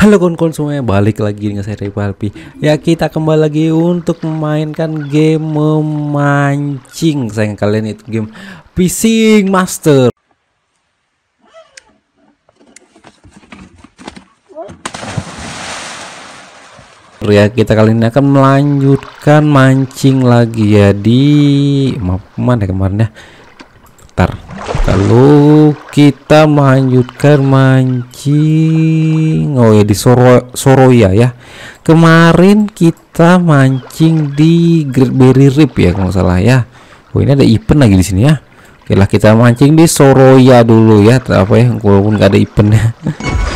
Halo kawan-kawan semuanya, balik lagi dengan saya Repa Alpi Ya kita kembali lagi untuk memainkan game memancing. Sayang kalian itu game Fishing Master. Ya kita kali ini akan melanjutkan mancing lagi. Ya di Maaf mana kemarin ya Bentar. Lalu kita melanjutkan mancing. Oh ya di Soro Soroya ya. Kemarin kita mancing di Great Berry Reef ya kalau salah ya. Oh ini ada event lagi di sini ya. Oke lah kita mancing di Soroya dulu ya. Apa ya walaupun nggak ada eventnya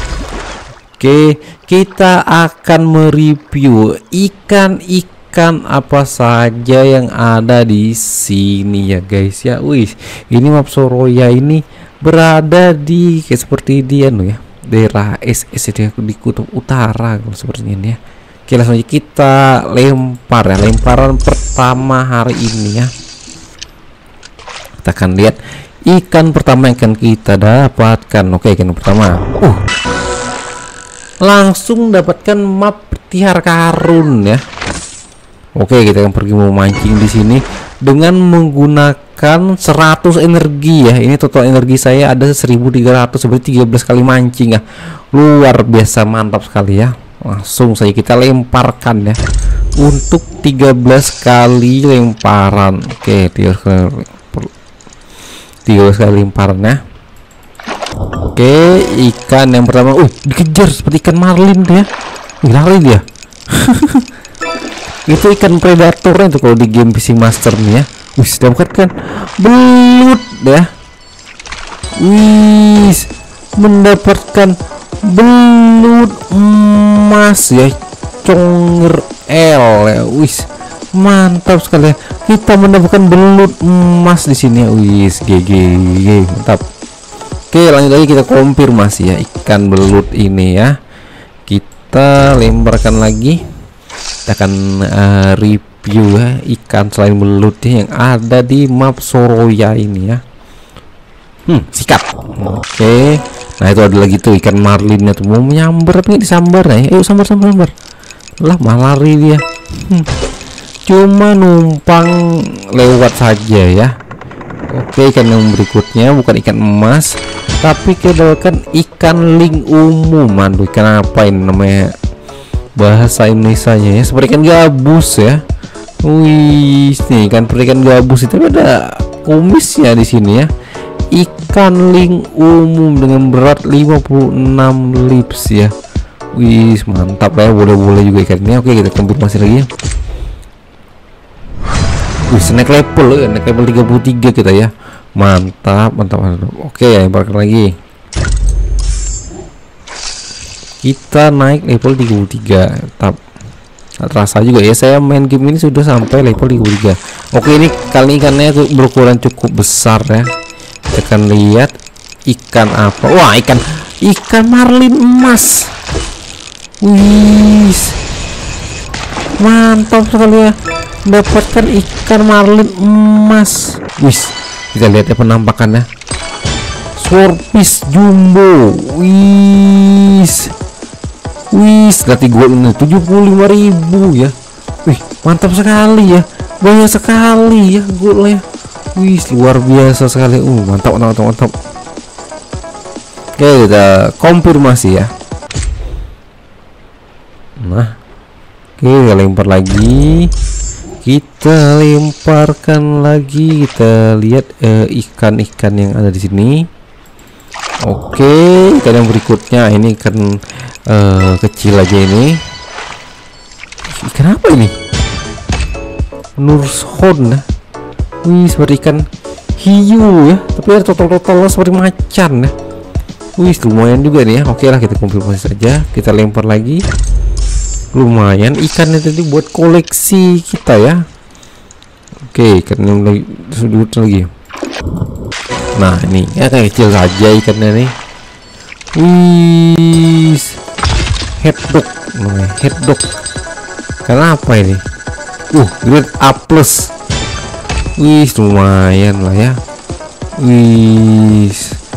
Oke kita akan mereview ikan-ikan apa saja yang ada di sini ya guys? Ya wih ini map Soroya ini berada di kayak seperti dia anu ya daerah SS itu di kutub utara kalau seperti ini ya. Oke langsung aja kita lempar ya lemparan pertama hari ini ya. Kita akan lihat ikan pertama yang akan kita dapatkan. Oke ikan pertama. Uh. Langsung dapatkan map tiar karun ya Oke kita akan pergi mau mancing di sini. Dengan menggunakan 100 energi ya. Ini total energi saya ada 1300 seperti 13 kali mancing ya. Luar biasa mantap sekali ya. Langsung saja kita lemparkan ya. Untuk 13 kali lemparan. Oke 13 kali 13 kali lemparan ya. Oke, ikan yang pertama, uh, dikejar seperti ikan marlin dia. Lari dia. itu ikan predatornya tuh kalau di game fishing master nih ya. Wih, dapatkan belut ya. Wih, mendapatkan belut emas ya. Conger L ya. Wih, mantap sekali ya. Kita mendapatkan belut emas di sini ya. Wih, GG, mantap. Oke lanjut lagi kita konfirmasi ya ikan belut ini ya kita lemparkan lagi kita akan uh, review ya ikan selain belutnya yang ada di map Soroya ini ya. Hmm sikat. Oke. Nah itu ada lagi tuh ikan marlinnya tuh. Mau menyambar tapi disambar ya? Ayo sambar sambar sambar. Lah malah dia. Hmm. cuma numpang lewat saja ya. Oke ikan yang berikutnya bukan ikan emas tapi kedapatkan ikan ling umum mandu. Ikan apa ini namanya bahasa Indonesia nya ya. Seperti ikan gabus ya. Wih nih ikan ikan gabus itu ada kumisnya di sini ya. Ikan ling umum dengan berat 56 lips ya. Wih mantap ya. Boleh-boleh juga ikan ini oke kita konfirmasi lagi ya. Wih, naik level ya, naik level 33 kita ya. Mantap, mantap, mantap. Oke, ya, lemparkan lagi. Kita naik level 33. Mantap. Gak terasa juga ya saya main game ini sudah sampai level 33. Oke, ini kali ikannya tuh berukuran cukup besar ya. Kita akan lihat ikan apa. Wah, ikan ikan marlin emas. Wih. Mantap sekali ya mendapatkan ikan marlin emas wis kita lihat ya penampakannya swordfish jumbo wis wis nanti gue ini. 75.000 ya. Wih mantap sekali ya. Banyak sekali ya gue wis luar biasa sekali. Uh mantap mantap mantap, mantap. oke kita konfirmasi ya. Nah oke kita lempar lagi. Kita lemparkan lagi. Kita lihat ikan-ikan uh, yang ada di sini oke ikan yang berikutnya. Ini ikan uh, kecil aja ini. Ikan apa ini? Nurshorn wih seperti ikan hiu ya. Tapi ada total-total seperti macan ya wih lumayan juga nih ya. Oke lah kita konfirmasi saja kita lempar lagi. Lumayan ikannya tadi buat koleksi kita ya. Oke ikan yang lagi sudut lagi nah ini. Ya kayak kecil saja ikannya nih. Wih headlock namanya. Headlock karena apa ini? Uh grade A plus. Wih lumayan lah ya. Wih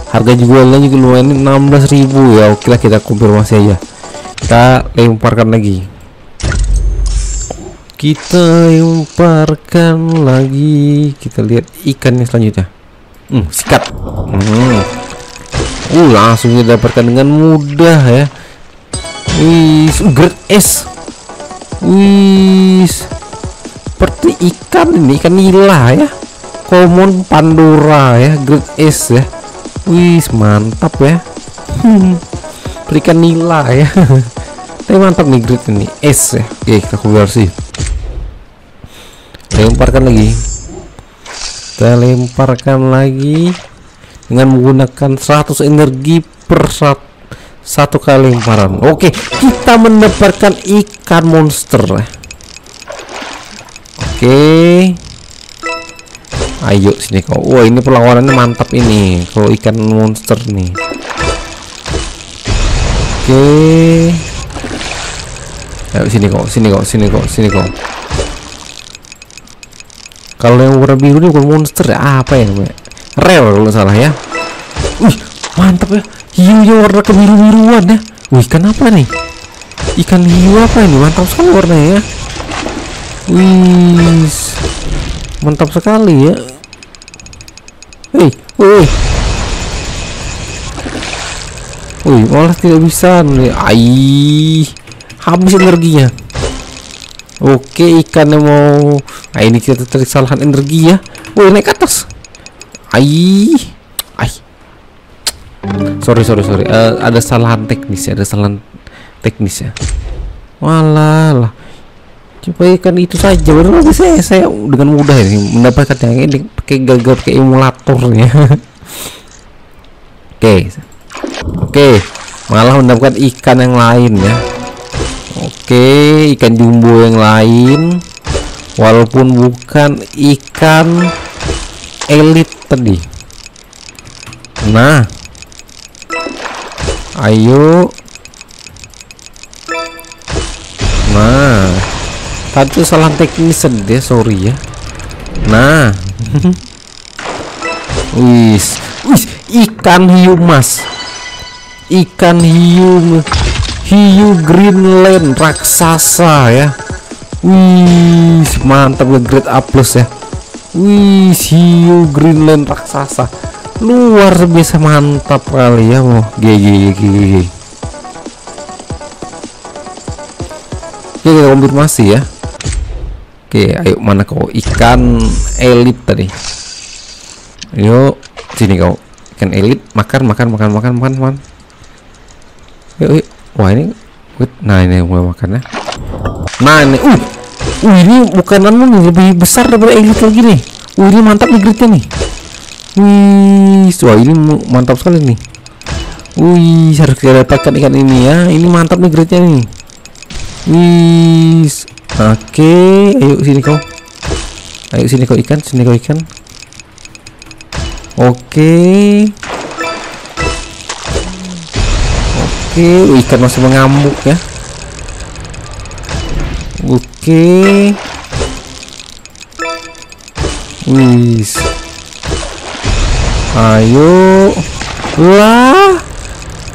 harga jualnya juga lumayan 16.000 ya. Oke lah kita konfirmasi aja. Kita lemparkan lagi. Kita lemparkan lagi. Kita lihat ikannya selanjutnya hmm, sikat. Hmm. uh langsung didapatkan dengan mudah ya. Wih grade S. Wih seperti ikan ini ikan nila ya. Common pandora ya grade S ya. Wih mantap ya. Hmm, berikan nila ya. Tapi mantap nih grid ini S ya. Oke kita sih. Lemparkan lagi kita lemparkan lagi dengan menggunakan 100 energi per satu, satu kali lemparan. Oke kita mendapatkan ikan monster. Oke. Ayo sini kau. Wah ini perlawanannya mantap ini kalau ikan monster nih. Oke. Ayo sini kok, sini kok, sini kok, sini kok. Kalau yang warna biru ini bukan monster ya, apa ya namanya? Rel kalau salah ya. Wih, mantap ya. Hiu yang warna kebiru-biruan ya. Wih, ikan apa nih? Ikan hiu apa ini? Mantap sekali warnanya ya. Wih, mantap sekali ya. Hei, wih. Wih, malah tidak bisa nih. Aih habis energinya oke ikannya mau nah ini kita tarik kesalahan energi ya. Woi naik ke atas. Ai ai sorry sorry sorry. Uh, ada kesalahan teknis ya ada kesalahan teknis ya. Walah. Lah coba ikan itu saja baru saya saya dengan mudah ini mendapatkan yang ini pakai gagal pakai emulatornya oke. Oke malah mendapatkan ikan yang lain ya Oke, ikan jumbo yang lain walaupun bukan ikan elit tadi. Nah. Ayo. Nah. Tadi salah teknis deh, sorry ya. Nah. Wis, wis ikan hiu mas. Ikan hiu hiu greenland raksasa ya. Wih mantap ya grade A plus ya. Wih hiu greenland raksasa. Luar biasa mantap kali ya mau GG Oke kita konfirmasi ya. Oke ayo mana kau? Ikan elit tadi. Yuk sini kau. Ikan elit makan makan makan makan makan yuk, yuk wah ini nah ini mulai makan ya. Nah ini uh uh ini bukan anu lebih besar daripada elit lagi nih. Uh ini mantap nih gridnya nih. Wih wah ini mantap sekali nih. Wih harus kita dapatkan ikan ini ya. Ini mantap nih gridnya nih. Wih oke ayo sini kau. Ayo sini kau ikan sini kau ikan. Oke Oke, ikan masih mengamuk ya. Oke. Wis. Ayo. Wah.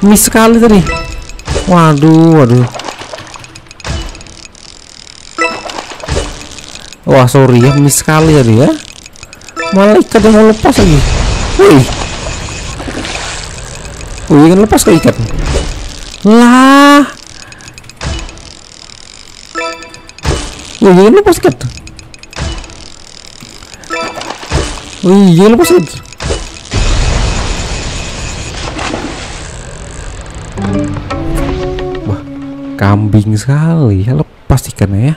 Miss sekali tadi. Waduh, waduh. Wah, sorry ya, miss sekali tadi ya. Malah ikan yang mau lepas lagi. Wih. Wih, kan lepas ke ikan. Lah. Wih, ini lepas kat. Wih, ini lepas kat. Wah, kambing sekali ya lepas ikannya ya.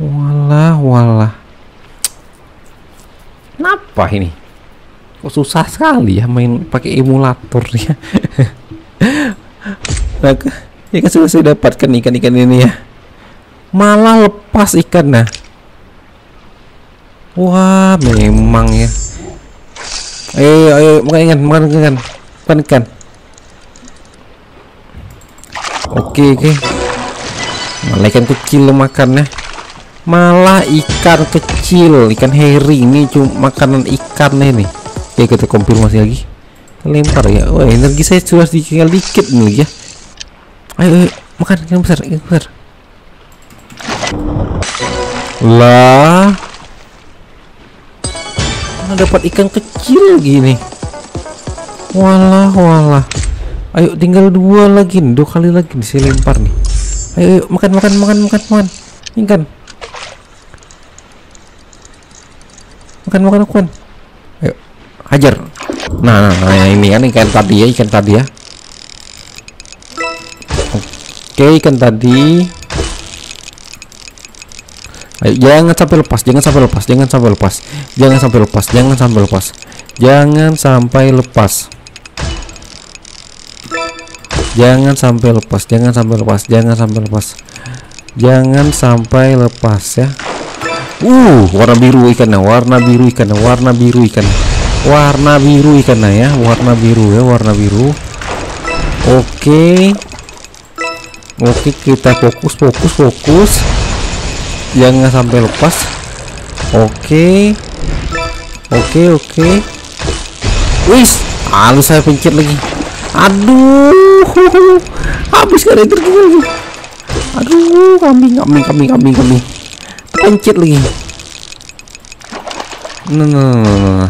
Walah, walah. Kenapa ini? Kok susah sekali ya main pakai emulator ya. maka ya kan sudah saya dapatkan ikan-ikan ini ya. Malah lepas ikan nah. Wah memang ya. Ayo ayo makan ikan makan ikan makan ikan. Oke oke. Malah ikan kecil makannya malah ikan kecil ikan herring ini cuma makanan ikan nih. Oke kita konfirmasi lagi. Lempar ya. Wah energi saya sudah tinggal dikit nih ya ayo, ayo makan ikan besar ikan besar. Lah. Mana dapat ikan kecil gini? Walah walah. Ayo tinggal dua lagi nih dua kali lagi nih saya lempar nih. Ayo, ayo makan makan makan makan makan. Ikan. Makan makan makan. Ayo hajar. Nah, nah, nah ini kan ikan tadi ya ikan tadi ya Oke, ikan tadi. Ayo, jangan sampai lepas, jangan sampai lepas, jangan sampai lepas. Jangan sampai lepas, jangan sampai lepas. Jangan sampai lepas. Jangan sampai lepas, jangan sampai lepas, jangan sampai lepas. Jangan sampai lepas ya. Uh, warna biru ikannya, warna biru ikannya, warna biru ikan, Warna biru ikannya ya, warna biru ya, warna biru. Oke. Okay oke kita fokus fokus fokus. Jangan sampai lepas. Oke. Oke oke. Wis halus saya pencet lagi. Aduh habis kali tertinggal aduh kambing kambing kambing kambing kambing. Pencet lagi. Nah, nah, nah, nah.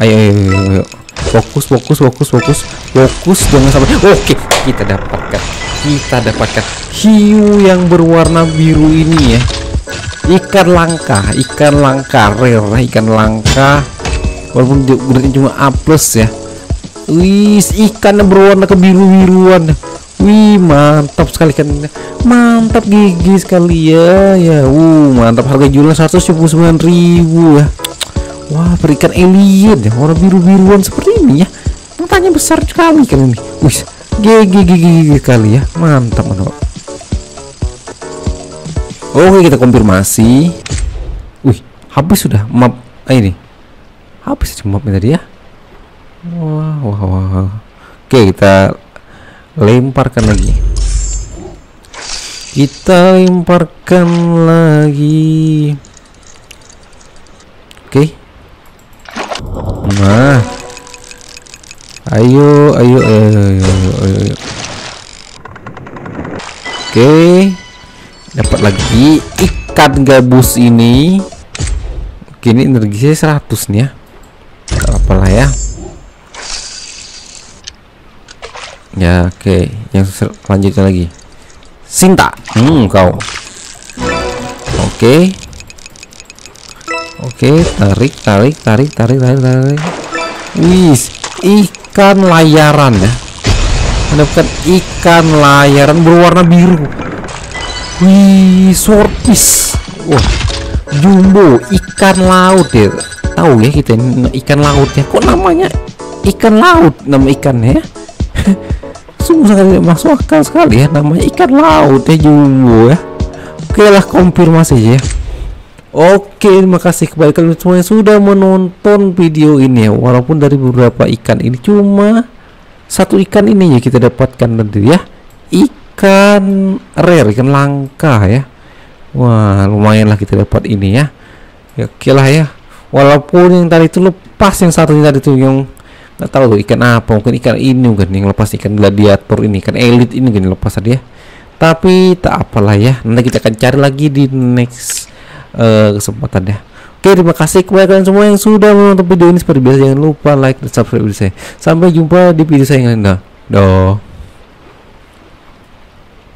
Ayo, ayo, ayo, ayo, fokus fokus fokus fokus. Fokus jangan sampai. Oke kita dapatkan kita dapatkan hiu yang berwarna biru ini ya. Ikan langka ikan langka rare ikan langka. Walaupun dia cuma A plus ya. Wis ikan yang berwarna kebiru-biruan. Wih mantap sekali kan. Mantap gigi sekali ya ya. Uh mantap. Harga jualnya 179.000 ya. Wah berikan alien ya warna biru-biruan seperti ini ya. Matanya besar sekali kan ini. Wih gigi sekali ya. Mantap mantap. Oke kita konfirmasi. Wih habis sudah map ah, ini. Habis mapnya tadi ya? Wah wah wah. Oke kita lemparkan lagi. Kita lemparkan lagi. Oke. Nah ayo ayo ayo ayo ayo, ayo, ayo. oke dapat lagi. Ikan gabus ini. Oke ini energinya 100 nih ya. Apalah ya. Ya oke. Yang selanjutnya lagi. Sinta. Hmm kau. Oke. Oke tarik tarik tarik tarik tarik tarik wis ikan layaran ya. Mendapatkan ikan layaran berwarna biru. Wih sorpis wah jumbo ikan laut ya. Tahu ya kita ini ikan laut ya. Kok namanya ikan laut? Nama ikannya ya. Sungguh sangat masuk akal sekali ya namanya ikan laut ya jumbo ya. Oke lah konfirmasi ya Oke, terima kasih kepada kalian semua yang sudah menonton video ini ya. Walaupun dari beberapa ikan ini cuma satu ikan ini ya kita dapatkan nanti ya. Ikan rare, ikan langka ya. Wah, lumayan lah kita dapat ini ya. Ya, oke lah ya. Walaupun yang tadi itu lepas yang satu tadi itu yang nggak tahu tuh ikan apa mungkin ikan ini mungkin yang lepas ikan gladiator ini kan elit ini kan lepas tadi ya tapi tak apalah ya nanti kita akan cari lagi di next uh, kesempatan ya oke terima kasih kepada kalian semua yang sudah menonton video ini. Seperti biasa jangan lupa like dan subscribe saya. Sampai jumpa di video saya yang lain. Dah